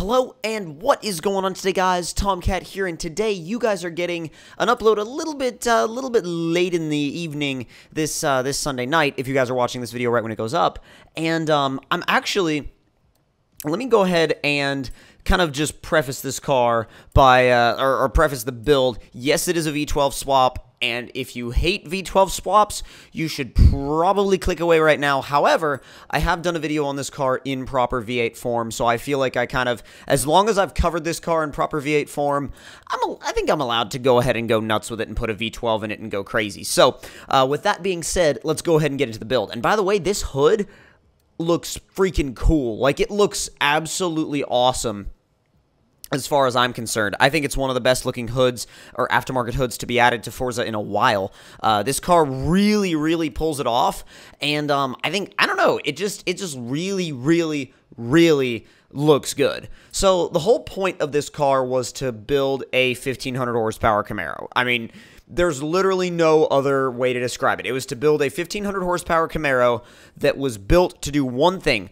Hello, and what is going on today, guys? Tomcat here, and today you guys are getting an upload a little bit, a uh, little bit late in the evening this uh, this Sunday night. If you guys are watching this video right when it goes up, and um, I'm actually, let me go ahead and kind of just preface this car by, uh, or, or preface the build. Yes, it is a V12 swap. And if you hate V12 swaps, you should probably click away right now. However, I have done a video on this car in proper V8 form, so I feel like I kind of, as long as I've covered this car in proper V8 form, I'm, a, I think I'm allowed to go ahead and go nuts with it and put a V12 in it and go crazy. So, uh, with that being said, let's go ahead and get into the build. And by the way, this hood looks freaking cool. Like, it looks absolutely awesome as far as I'm concerned. I think it's one of the best looking hoods or aftermarket hoods to be added to Forza in a while. Uh, this car really, really pulls it off, and um, I think I don't know. It just it just really, really, really looks good. So the whole point of this car was to build a 1500 horsepower Camaro. I mean. There's literally no other way to describe it. It was to build a 1500 horsepower Camaro that was built to do one thing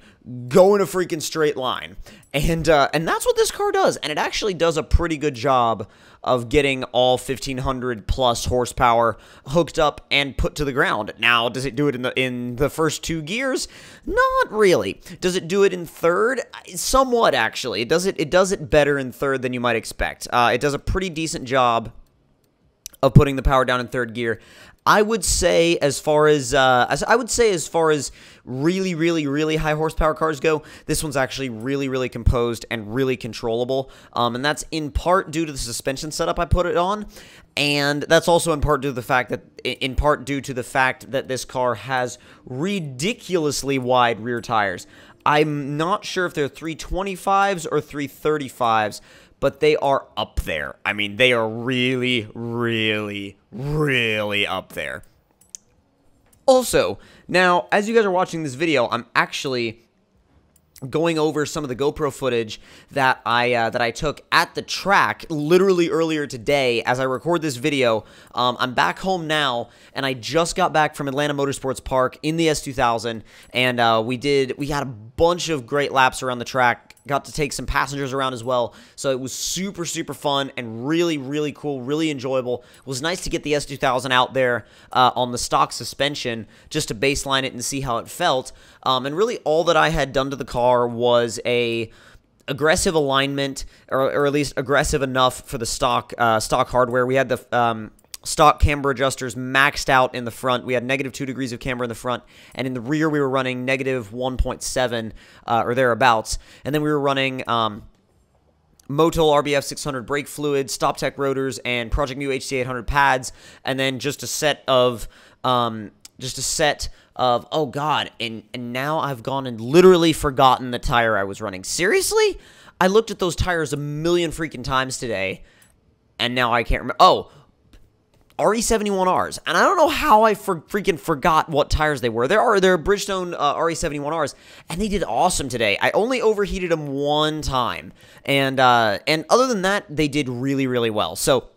go in a freaking straight line. And uh, and that's what this car does. And it actually does a pretty good job of getting all 1500 plus horsepower hooked up and put to the ground. Now, does it do it in the in the first two gears? Not really. Does it do it in third? Somewhat actually. It does it it does it better in third than you might expect. Uh, it does a pretty decent job of putting the power down in third gear. I would say as far as, uh, I would say as far as really, really, really high horsepower cars go, this one's actually really, really composed and really controllable. Um, and that's in part due to the suspension setup I put it on, and that's also in part due to the fact that, in part due to the fact that this car has ridiculously wide rear tires. I'm not sure if they're 325s or 335s, but they are up there. I mean, they are really, really, really up there. Also, now, as you guys are watching this video, I'm actually going over some of the GoPro footage that I uh, that I took at the track literally earlier today as I record this video. Um, I'm back home now, and I just got back from Atlanta Motorsports Park in the S2000, and uh, we did we had a bunch of great laps around the track got to take some passengers around as well. So it was super, super fun and really, really cool, really enjoyable. It was nice to get the S2000 out there uh, on the stock suspension just to baseline it and see how it felt. Um, and really, all that I had done to the car was a aggressive alignment, or, or at least aggressive enough for the stock uh, stock hardware. We had the um, stock camber adjusters maxed out in the front. We had negative 2 degrees of camber in the front, and in the rear we were running negative 1.7 uh, or thereabouts. And then we were running um, Motul RBF 600 brake fluid, StopTech rotors, and Project Mu HT 800 pads, and then just a set of um, just a set of oh god, and and now I've gone and literally forgotten the tire I was running. Seriously, I looked at those tires a million freaking times today, and now I can't remember. Oh, RE71Rs, and I don't know how I for, freaking forgot what tires they were. There are they're Bridgestone uh, RE71Rs, and they did awesome today. I only overheated them one time, and uh, and other than that, they did really really well. So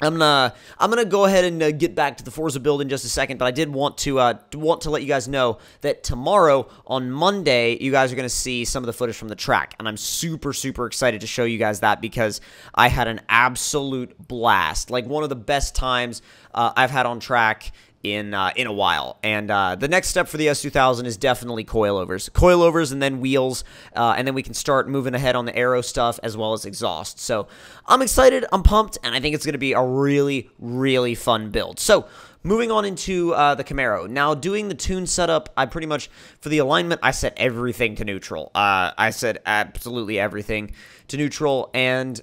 I'm gonna I'm gonna go ahead and uh, get back to the Forza build in just a second, but I did want to uh, want to let you guys know that tomorrow on Monday you guys are gonna see some of the footage from the track, and I'm super super excited to show you guys that because I had an absolute blast, like one of the best times uh, I've had on track in uh, in a while. And uh, the next step for the S2000 is definitely coilovers, coilovers, and then wheels, uh, and then we can start moving ahead on the aero stuff as well as exhaust. So I'm excited, I'm pumped, and I think it's going to be a really really fun build. So. Moving on into uh, the Camaro. Now, doing the tune setup, I pretty much, for the alignment, I set everything to neutral. Uh, I set absolutely everything to neutral, and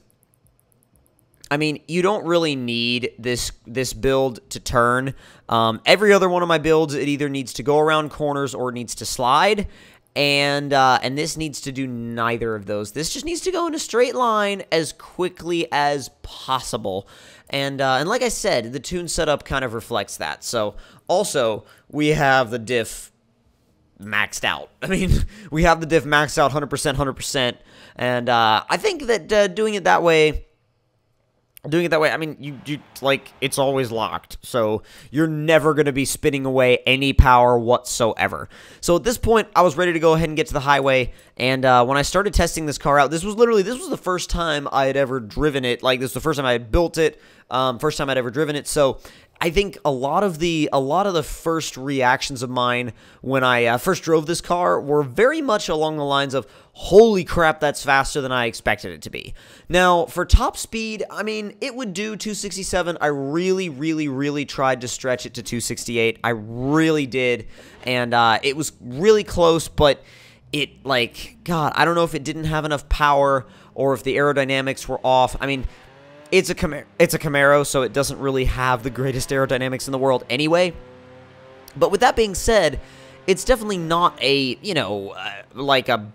I mean, you don't really need this this build to turn. Um, every other one of my builds, it either needs to go around corners or it needs to slide, and uh, and this needs to do neither of those. This just needs to go in a straight line as quickly as possible. And uh, and like I said, the tune setup kind of reflects that. So also we have the diff maxed out. I mean, we have the diff maxed out 100%, 100%. And uh, I think that uh, doing it that way doing it that way, I mean, you, you like it's always locked, so you're never going to be spinning away any power whatsoever. So at this point, I was ready to go ahead and get to the highway. And uh, when I started testing this car out, this was literally this was the first time I had ever driven it. Like this was the first time I had built it, um, first time I'd ever driven it. So I think a lot of the a lot of the first reactions of mine when I uh, first drove this car were very much along the lines of holy crap that's faster than I expected it to be. Now, for top speed, I mean, it would do 267. I really really really tried to stretch it to 268. I really did and uh, it was really close, but it like god, I don't know if it didn't have enough power or if the aerodynamics were off. I mean, it's a Camaro, it's a Camaro, so it doesn't really have the greatest aerodynamics in the world anyway. But with that being said, it's definitely not a, you know, uh, like a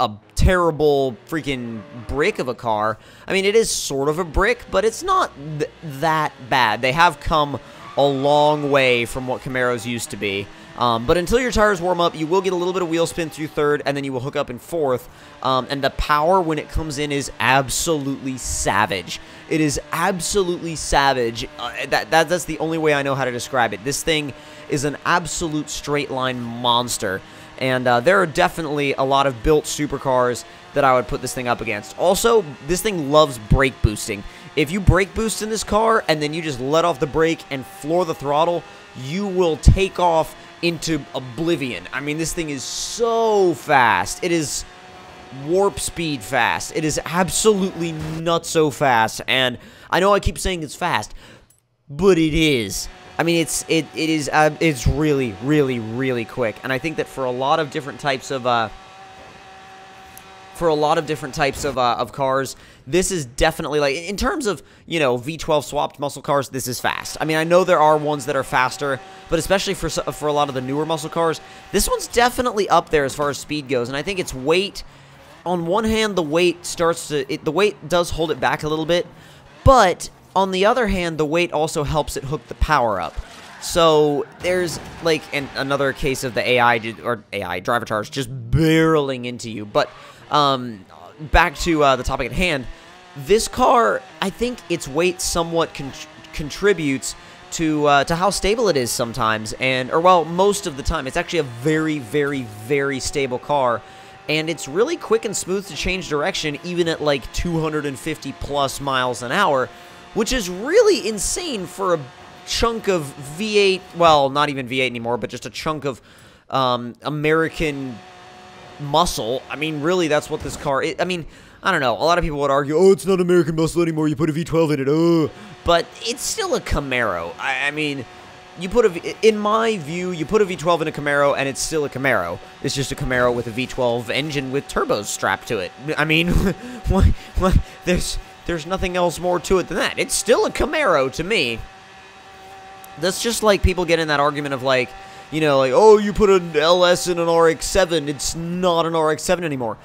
a terrible freaking brick of a car. I mean, it is sort of a brick, but it's not th that bad. They have come a long way from what Camaros used to be. Um, but until your tires warm up, you will get a little bit of wheel spin through third, and then you will hook up in fourth. Um, and the power when it comes in is absolutely savage. It is absolutely savage. Uh, that, that That's the only way I know how to describe it. This thing is an absolute straight line monster. And uh, there are definitely a lot of built supercars that I would put this thing up against. Also, this thing loves brake boosting. If you brake boost in this car and then you just let off the brake and floor the throttle, you will take off into oblivion. I mean, this thing is so fast. It is warp speed fast. It is absolutely not so fast. And I know I keep saying it's fast, but it is. I mean, it's it it is uh, it's really really really quick. And I think that for a lot of different types of uh, for a lot of different types of, uh, of cars. This is definitely like in terms of you know V12 swapped muscle cars. This is fast. I mean, I know there are ones that are faster, but especially for for a lot of the newer muscle cars, this one's definitely up there as far as speed goes. And I think its weight. On one hand, the weight starts to it, the weight does hold it back a little bit, but on the other hand, the weight also helps it hook the power up. So there's like an, another case of the AI or AI Drivatar just barreling into you, but um, back to uh, the topic at hand, this car, I think its weight somewhat con contributes to uh, to how stable it is sometimes, and or well, most of the time. It's actually a very, very, very stable car, and it's really quick and smooth to change direction, even at like 250 plus miles an hour, which is really insane for a chunk of V8. Well, not even V8 anymore, but just a chunk of um, American muscle. I mean, really, that's what this car is. I mean, I don't know. A lot of people would argue, oh, it's not American muscle anymore. You put a V12 in it. Oh. But it's still a Camaro. I, I mean, you put a, in my view, you put a V12 in a Camaro, and it's still a Camaro. It's just a Camaro with a V12 engine with turbos strapped to it. I mean, what, what, there's there's nothing else more to it than that. It's still a Camaro to me. That's just like people get in that argument of like, you know, like, oh, you put an LS in an RX-7, it's not an RX-7 anymore.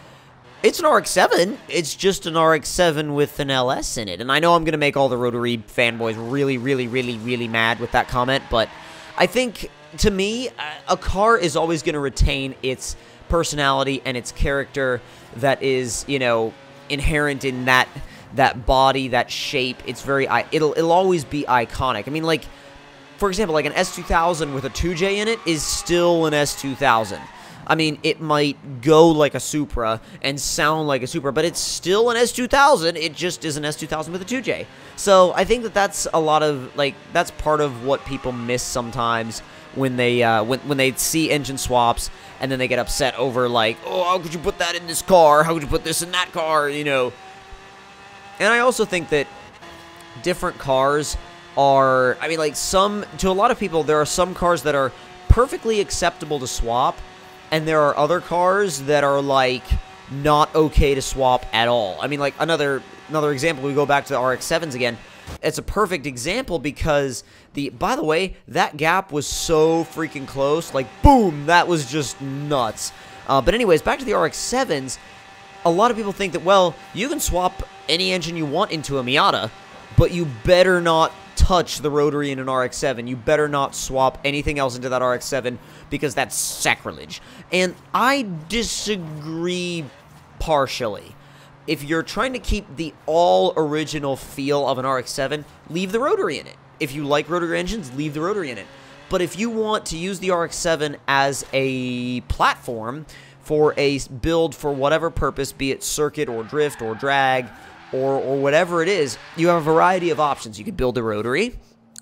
It's an RX-7, it's just an RX-7 with an LS in it. And I know I'm going to make all the rotary fanboys really, really, really, really mad with that comment, but I think, to me, a car is always going to retain its personality and its character that is, you know, inherent in that that body, that shape. It's very, it'll, it'll always be iconic. I mean, like, for example, like an S2000 with a 2J in it is still an S2000. I mean, it might go like a Supra and sound like a Supra, but it's still an S2000. It just is an S2000 with a 2J. So I think that that's a lot of like that's part of what people miss sometimes when they uh, when when they see engine swaps and then they get upset over like, oh, how could you put that in this car? How could you put this in that car? You know. And I also think that different cars are, I mean, like some, to a lot of people, there are some cars that are perfectly acceptable to swap, and there are other cars that are like not okay to swap at all. I mean, like another another example, we go back to the RX-7s again. It's a perfect example because the by the way, that gap was so freaking close. Like boom, that was just nuts. Uh, but anyways, back to the RX-7s. A lot of people think that well, you can swap any engine you want into a Miata, but you better not touch the rotary in an RX-7. You better not swap anything else into that RX-7 because that's sacrilege. And I disagree partially. if you're trying to keep the all original feel of an RX-7, leave the rotary in it. If you like rotary engines, leave the rotary in it. But if you want to use the RX-7 as a platform for a build for whatever purpose, be it circuit or drift or drag or, or whatever it is, you have a variety of options. You could build a rotary,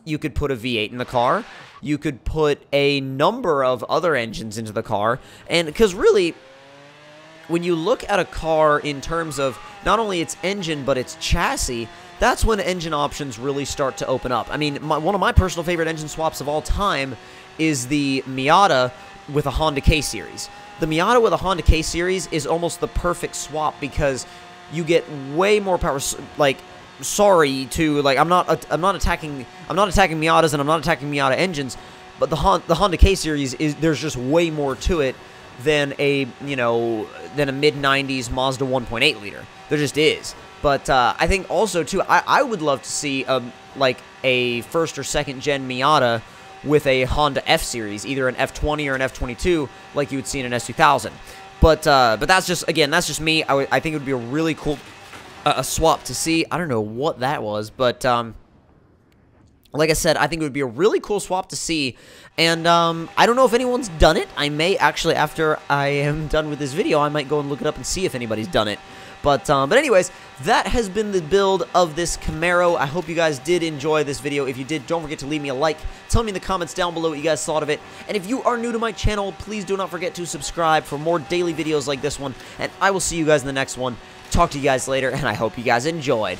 you could put a V8 in the car, you could put a number of other engines into the car, and because really, when you look at a car in terms of not only its engine but its chassis, that's when engine options really start to open up. I mean, my, one of my personal favorite engine swaps of all time is the Miata with a Honda K series. The Miata with a Honda K series is almost the perfect swap because you get way more power. Like, sorry to like, I'm not I'm not attacking I'm not attacking Miatas and I'm not attacking Miata engines, but the Honda, the Honda K series is there's just way more to it than a you know than a mid 90s Mazda 1.8 liter. There just is. But uh, I think also too, I, I would love to see um, like a first or second gen Miata with a Honda F series, either an F20 or an F22, like you would see in an S2000. But uh, but that's just again, that's just me. I, I think it would be a really cool uh, a swap to see. I don't know what that was, but um, like I said, I think it would be a really cool swap to see, and um, I don't know if anyone's done it. I may actually, after I am done with this video, I might go and look it up and see if anybody's done it. But, um, but anyways, that has been the build of this Camaro. I hope you guys did enjoy this video. If you did, don't forget to leave me a like. Tell me in the comments down below what you guys thought of it. And if you are new to my channel, please do not forget to subscribe for more daily videos like this one. And I will see you guys in the next one. Talk to you guys later, and I hope you guys enjoyed.